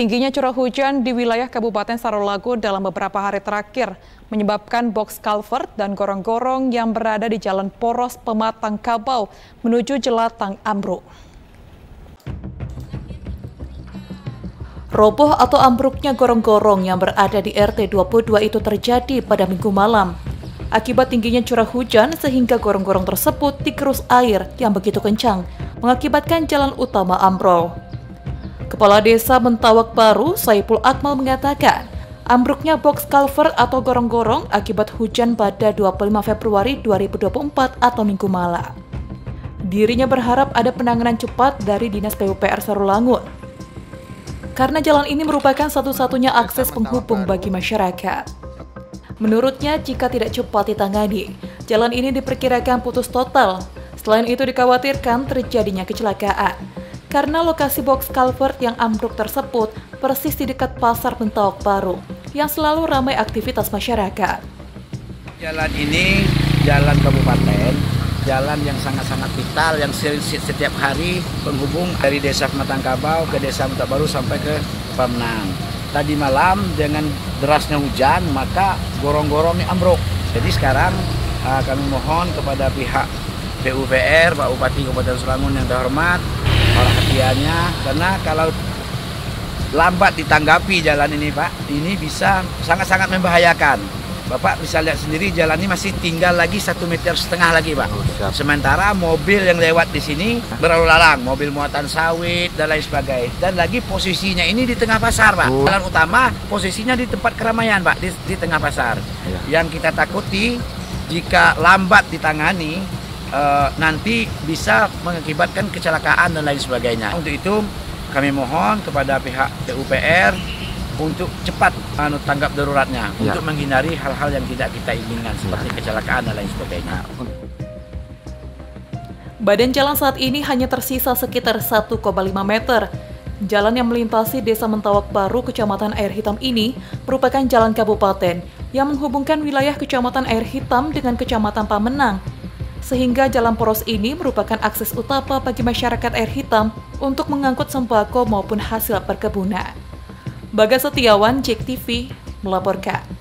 Tingginya curah hujan di wilayah Kabupaten Sarolago dalam beberapa hari terakhir menyebabkan box culvert dan gorong-gorong yang berada di Jalan Poros Pematang Kabau menuju Jelatang ambruk. Roboh atau ambruknya gorong-gorong yang berada di RT 22 itu terjadi pada minggu malam. Akibat tingginya curah hujan sehingga gorong-gorong tersebut digerus air yang begitu kencang, mengakibatkan jalan utama ambrol. Kepala Desa Mentawak Baru, Saipul Akmal mengatakan, ambruknya box culvert atau gorong-gorong akibat hujan pada 25 Februari 2024 atau minggu malam. Dirinya berharap ada penanganan cepat dari Dinas PUPR Sarulangun. Karena jalan ini merupakan satu-satunya akses penghubung bagi masyarakat. Menurutnya, jika tidak cepat ditangani, jalan ini diperkirakan putus total. Selain itu dikhawatirkan terjadinya kecelakaan karena lokasi box culvert yang ambruk tersebut persis di dekat pasar Pentawak Baru yang selalu ramai aktivitas masyarakat. Jalan ini jalan kabupaten, jalan yang sangat-sangat vital yang setiap hari penghubung dari desa Kabau ke desa Mentawak Baru sampai ke Pamenang. Tadi malam dengan derasnya hujan maka gorong-gorong ini ambruk. Jadi sekarang uh, kami mohon kepada pihak PUPR, Pak Bupati Kabupaten Serangun yang terhormat perhatiannya karena kalau lambat ditanggapi jalan ini Pak, ini bisa sangat-sangat membahayakan. Bapak bisa lihat sendiri jalan ini masih tinggal lagi satu meter setengah lagi Pak. Oh, Sementara mobil yang lewat di sini berlalu lalang, mobil muatan sawit dan lain sebagainya. Dan lagi posisinya ini di tengah pasar Pak. Oh. Jalan utama posisinya di tempat keramaian Pak, di, di tengah pasar. Ya. Yang kita takuti jika lambat ditangani uh, nanti bisa mengakibatkan kecelakaan dan lain sebagainya. Untuk itu kami mohon kepada pihak PUPR untuk cepat anu, tanggap daruratnya ya. untuk menghindari hal-hal yang tidak kita inginkan seperti ya. kecelakaan dan lain sebagainya. Badan jalan saat ini hanya tersisa sekitar 1,5 meter. Jalan yang melintasi Desa Mentawak Baru, Kecamatan Air Hitam ini merupakan jalan kabupaten yang menghubungkan wilayah Kecamatan Air Hitam dengan Kecamatan Pamenang sehingga jalan poros ini merupakan akses utama bagi masyarakat air hitam untuk mengangkut sembako maupun hasil perkebunan. Bagas Setiawan, JEK TV, melaporkan.